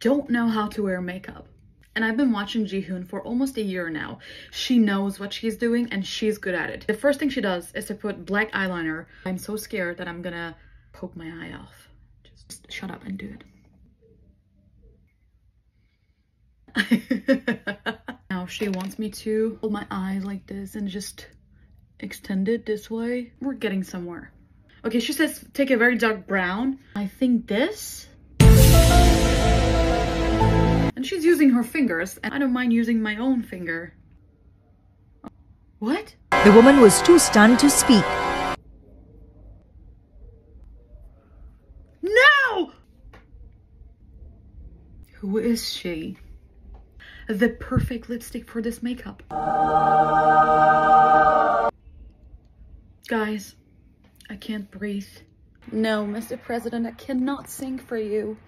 don't know how to wear makeup. And I've been watching Jihoon for almost a year now. She knows what she's doing and she's good at it. The first thing she does is to put black eyeliner. I'm so scared that I'm gonna poke my eye off. Just shut up and do it. now she wants me to hold my eyes like this and just extend it this way. We're getting somewhere. Okay, she says take a very dark brown. I think this and she's using her fingers, and I don't mind using my own finger. What? The woman was too stunned to speak. No! Who is she? The perfect lipstick for this makeup. Guys, I can't breathe. No, Mr. President, I cannot sing for you.